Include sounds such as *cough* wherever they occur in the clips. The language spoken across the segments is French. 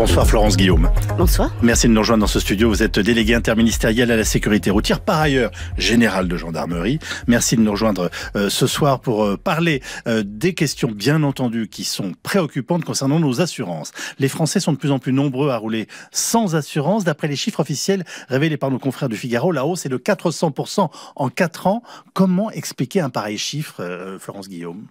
Bonsoir Florence Guillaume. Bonsoir. Merci de nous rejoindre dans ce studio. Vous êtes délégué interministériel à la sécurité routière, par ailleurs général de gendarmerie. Merci de nous rejoindre euh, ce soir pour euh, parler euh, des questions bien entendu qui sont préoccupantes concernant nos assurances. Les Français sont de plus en plus nombreux à rouler sans assurance. D'après les chiffres officiels révélés par nos confrères du Figaro, la hausse est de 400% en 4 ans. Comment expliquer un pareil chiffre, Florence Guillaume?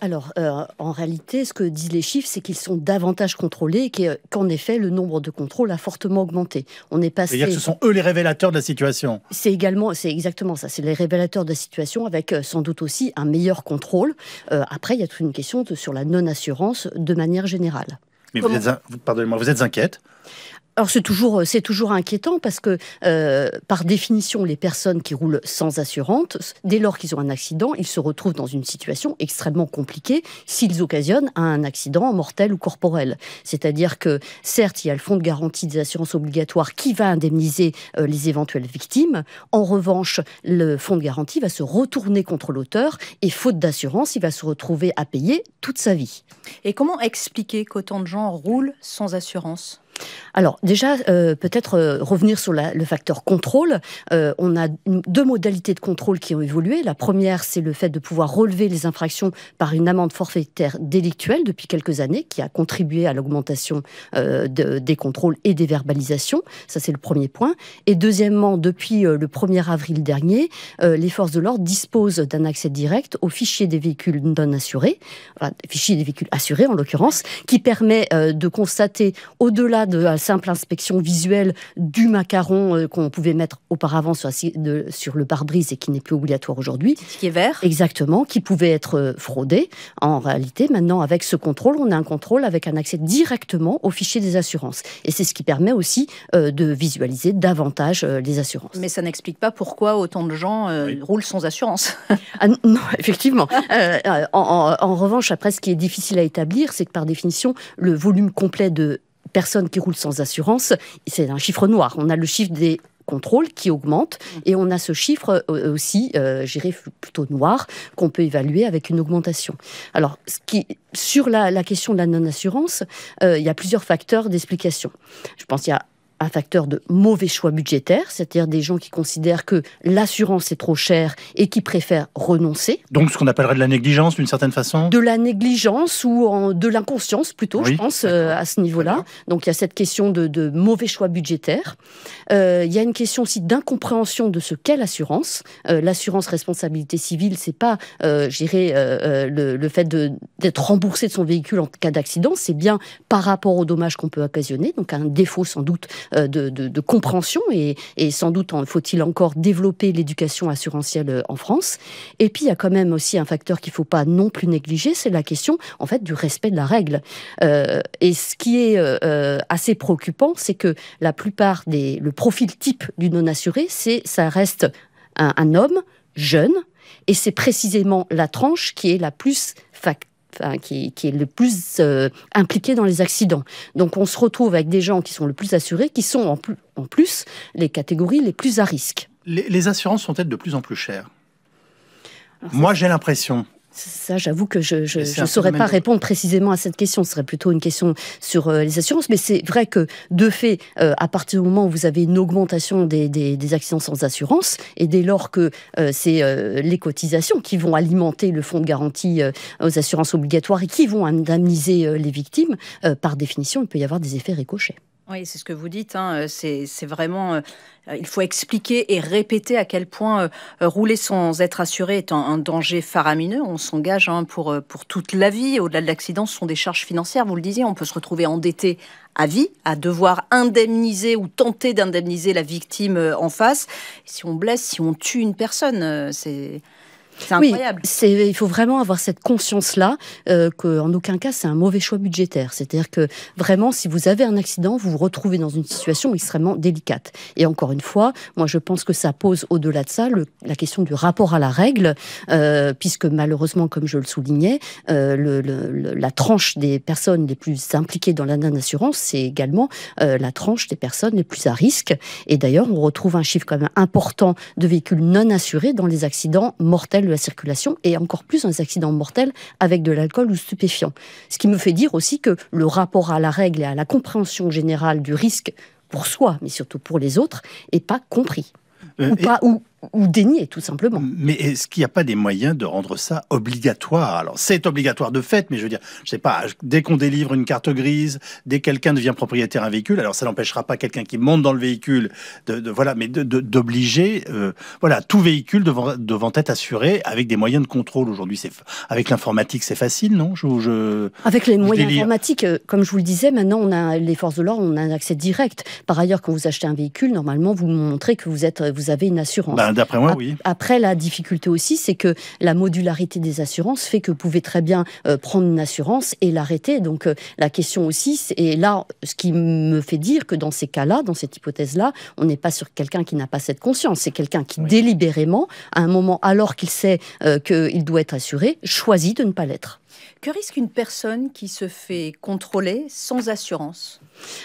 Alors, euh, en réalité, ce que disent les chiffres, c'est qu'ils sont davantage contrôlés et qu'en effet, le nombre de contrôles a fortement augmenté. On est passé. C'est-à-dire que ce sont eux les révélateurs de la situation. C'est également, c'est exactement ça. C'est les révélateurs de la situation avec euh, sans doute aussi un meilleur contrôle. Euh, après, il y a toute une question sur la non-assurance de manière générale. Mais vous êtes, pardonnez-moi, vous êtes inquiète? Alors c'est toujours, c'est toujours inquiétant parce que euh, par définition, les personnes qui roulent sans assurance, dès lors qu'ils ont un accident, ils se retrouvent dans une situation extrêmement compliquée s'ils occasionnent un accident mortel ou corporel. C'est-à-dire que certes, il y a le fonds de garantie des assurances obligatoires qui va indemniser euh, les éventuelles victimes. En revanche, le fonds de garantie va se retourner contre l'auteur et faute d'assurance, il va se retrouver à payer toute sa vie. Et comment expliquer qu'autant de gens roulent sans assurance? Alors déjà, euh, peut-être euh, revenir sur le facteur contrôle. Euh, on a deux modalités de contrôle qui ont évolué. La première, c'est le fait de pouvoir relever les infractions par une amende forfaitaire délictuelle depuis quelques années, qui a contribué à l'augmentation des contrôles et des verbalisations. Ça, c'est le premier point. Et deuxièmement, depuis le 1er avril dernier, les forces de l'ordre disposent d'un accès direct au fichier des véhicules non assurés, enfin, fichier des véhicules assurés en l'occurrence, qui permet de constater au-delà de la simple inspection visuelle du macaron euh, qu'on pouvait mettre auparavant sur, sur le pare-brise et qui n'est plus obligatoire aujourd'hui. Qui est vert Exactement, qui pouvait être euh, fraudé. En réalité, maintenant, avec ce contrôle, on a un contrôle avec un accès directement au fichier des assurances. Et c'est ce qui permet aussi euh, de visualiser davantage les assurances. Mais ça n'explique pas pourquoi autant de gens roulent sans assurance. ah, non, *laughs* effectivement. en, en revanche, après, ce qui est difficile à établir, c'est que par définition, le volume complet de personnes qui roulent sans assurance, c'est un chiffre noir. On a le chiffre des contrôles qui augmente et on a ce chiffre euh, aussi, euh, j'irais plutôt noir, qu'on peut évaluer avec une augmentation. Alors, sur la, question de la non-assurance, euh, il y a plusieurs facteurs d'explication. Je pense qu'il y a un facteur de mauvais choix budgétaire, c'est-à-dire des gens qui considèrent que l'assurance est trop chère et qui préfèrent renoncer. Donc ce qu'on appellerait de la négligence d'une certaine façon? De la négligence ou de l'inconscience plutôt, je pense, euh, à ce niveau-là. Donc il y a cette question de, mauvais choix budgétaire. Euh, il y a une question aussi d'incompréhension de ce qu'est l'assurance. Euh, l'assurance responsabilité civile, c'est pas, j'irais, le, le, fait d'être remboursé de son véhicule en cas d'accident, c'est bien par rapport aux dommages qu'on peut occasionner, donc un défaut sans doute euh, de, compréhension et, sans doute faut-il encore développer l'éducation assurantielle euh, en France. Et puis il y a quand même aussi un facteur qu'il ne faut pas non plus négliger, c'est la question en fait du respect de la règle. Euh, et ce qui est assez préoccupant, c'est que la plupart des le profil type du non assuré, c'est ça reste un, homme jeune et c'est précisément la tranche qui est la plus qui, est le plus euh, impliqué dans les accidents. Donc on se retrouve avec des gens qui sont le plus assurés, qui sont en plus, en plus les catégories les plus à risque. Les, assurances sont-elles de plus en plus chères? Moi j'ai l'impression ça, j'avoue que je ne saurais pas répondre précisément à cette question. Ce serait plutôt une question sur euh, les assurances. Mais c'est vrai que, de fait, euh, à partir du moment où vous avez une augmentation des, des, accidents sans assurance, et dès lors que euh, c'est les cotisations qui vont alimenter le fonds de garantie aux assurances obligatoires et qui vont indemniser les victimes, par définition, il peut y avoir des effets ricochets. Oui, c'est ce que vous dites. Hein. C'est vraiment. Euh, il faut expliquer et répéter à quel point euh, rouler sans être assuré est un, danger faramineux. On s'engage hein, pour, euh, pour toute la vie. Au-delà de l'accident, ce sont des charges financières. Vous le disiez, on peut se retrouver endetté à vie, à devoir indemniser ou tenter d'indemniser la victime en face. Si on blesse, si on tue une personne, c'est c'est incroyable. il faut vraiment avoir cette conscience-là euh, qu'en aucun cas c'est un mauvais choix budgétaire. C'est-à-dire que vraiment, si vous avez un accident, vous vous retrouvez dans une situation extrêmement délicate. Et encore une fois, moi je pense que ça pose au-delà de ça la question du rapport à la règle, euh, puisque malheureusement, comme je le soulignais, euh, le, la tranche des personnes les plus impliquées dans la non-assurance, c'est également euh, la tranche des personnes les plus à risque. Et d'ailleurs, on retrouve un chiffre quand même important de véhicules non assurés dans les accidents mortels de la circulation et encore plus dans les accidents mortels avec de l'alcool ou stupéfiant. Ce qui me fait dire aussi que le rapport à la règle et à la compréhension générale du risque pour soi, mais surtout pour les autres, n'est pas compris. Euh, ou, pas, ou, ou dénier, tout simplement. Mais est-ce qu'il n'y a pas des moyens de rendre ça obligatoire? Alors, c'est obligatoire de fait, mais je veux dire, je sais pas, dès qu'on délivre une carte grise, dès que quelqu'un devient propriétaire d'un véhicule, alors ça n'empêchera pas quelqu'un qui monte dans le véhicule, de, voilà, mais d'obliger, euh, voilà, tout véhicule devant, devant être assuré avec des moyens de contrôle. Aujourd'hui, c'est avec l'informatique, c'est facile, non? Je, Avec les moyens informatiques, euh, comme je vous le disais, maintenant, on a les forces de l'ordre, on a un accès direct. Par ailleurs, quand vous achetez un véhicule, normalement, vous montrez que vous êtes, vous avez une assurance. Ben, d'après moi, oui. Après, la difficulté aussi, c'est que la modularité des assurances fait que vous pouvez très bien euh, prendre une assurance et l'arrêter. Donc, euh, la question aussi, et là, ce qui me fait dire que dans ces cas-là, dans cette hypothèse-là, on n'est pas sur quelqu'un qui n'a pas cette conscience. C'est quelqu'un qui, délibérément, à un moment, alors qu'il sait euh, qu'il doit être assuré, choisit de ne pas l'être. Que risque une personne qui se fait contrôler sans assurance?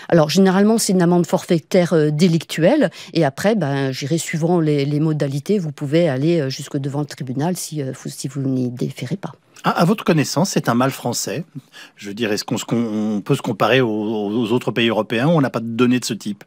Alors généralement c'est une amende forfaitaire euh, délictuelle et après ben j'irai suivant les, modalités vous pouvez aller euh, jusque devant le tribunal si, euh, si vous n'y déférez pas. Ah, à votre connaissance, c'est un mal français. Je veux dire, est-ce qu'on peut se comparer aux, aux, autres pays européens où on n'a pas de données de ce type?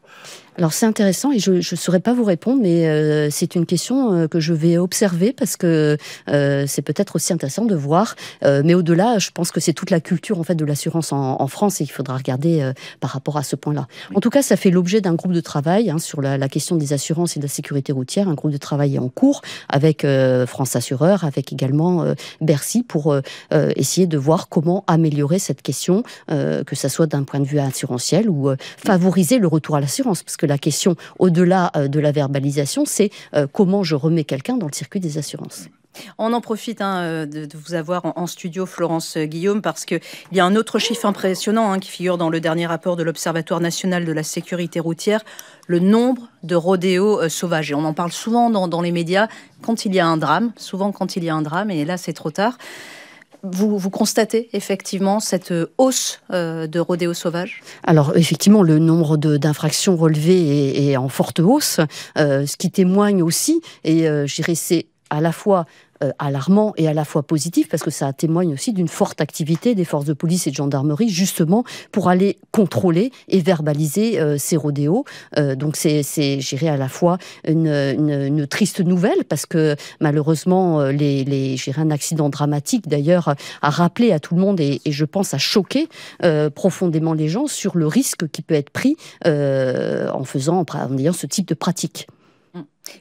Alors c'est intéressant et je ne saurais pas vous répondre, mais euh, c'est une question euh, que je vais observer parce que euh, c'est peut-être aussi intéressant de voir. mais au-delà, je pense que c'est toute la culture en fait de l'assurance en, France et il faudra regarder par rapport à ce point-là. En tout cas, ça fait l'objet d'un groupe de travail hein, sur la, question des assurances et de la sécurité routière. Un groupe de travail est en cours avec France Assureur, avec également Bercy pour essayer de voir comment améliorer cette question, que ce soit d'un point de vue assurantiel ou favoriser le retour à l'assurance, parce que la question, au-delà euh, de la verbalisation, c'est euh, comment je remets quelqu'un dans le circuit des assurances. On en profite hein, euh, de, vous avoir en, studio, Florence Guillaume, parce qu'il y a un autre chiffre impressionnant hein, qui figure dans le dernier rapport de l'Observatoire national de la sécurité routière, le nombre de rodéos sauvages. Et on en parle souvent dans, les médias quand il y a un drame, souvent quand il y a un drame, et là c'est trop tard. Vous, constatez effectivement cette euh, hausse euh, de rodéos sauvages? Alors effectivement, le nombre d'infractions relevées est, en forte hausse, euh, ce qui témoigne aussi, et je dirais c'est à la fois euh, alarmant et à la fois positif parce que ça témoigne aussi d'une forte activité des forces de police et de gendarmerie justement pour aller contrôler et verbaliser euh, ces rodéos. Euh, donc c'est, j'irais à la fois une, une, triste nouvelle parce que malheureusement les, les un accident dramatique d'ailleurs a rappelé à tout le monde et, je pense a choqué profondément les gens sur le risque qui peut être pris en faisant en ayant ce type de pratique.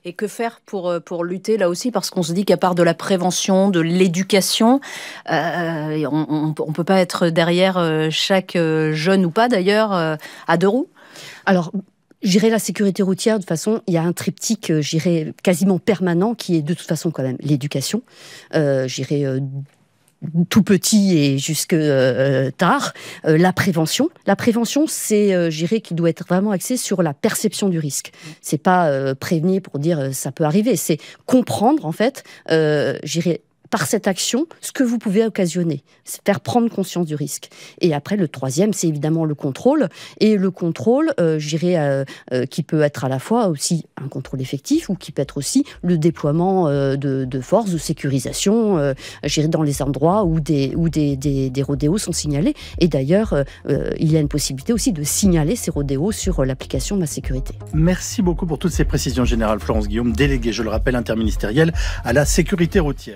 Et que faire pour, euh, pour lutter là aussi? Parce qu'on se dit qu'à part de la prévention, de l'éducation, euh, on ne peut pas être derrière euh, chaque jeune ou pas d'ailleurs à deux roues Alors, J'irai la sécurité routière, de façon, il y a un triptyque, j'irai quasiment permanent, qui est de toute façon quand même l'éducation. j'irai tout petit et jusque euh, tard, euh, la prévention. La prévention, c'est, euh, j'irais, qui doit être vraiment axée sur la perception du risque. C'est pas prévenir pour dire ça peut arriver, c'est comprendre en fait, j'irai par cette action ce que vous pouvez occasionner, faire prendre conscience du risque. Et après, le troisième, c'est évidemment le contrôle. Et le contrôle, euh, j'irais, euh, euh, qui peut être à la fois aussi un contrôle effectif ou qui peut être aussi le déploiement de, forces de sécurisation, j'irais dans les endroits où des, des, rodéos sont signalés. Et d'ailleurs, il y a une possibilité aussi de signaler ces rodéos sur l'application Ma Sécurité. Merci beaucoup pour toutes ces précisions générales, Florence Guillaume, déléguée, je le rappelle, interministérielle à la sécurité routière.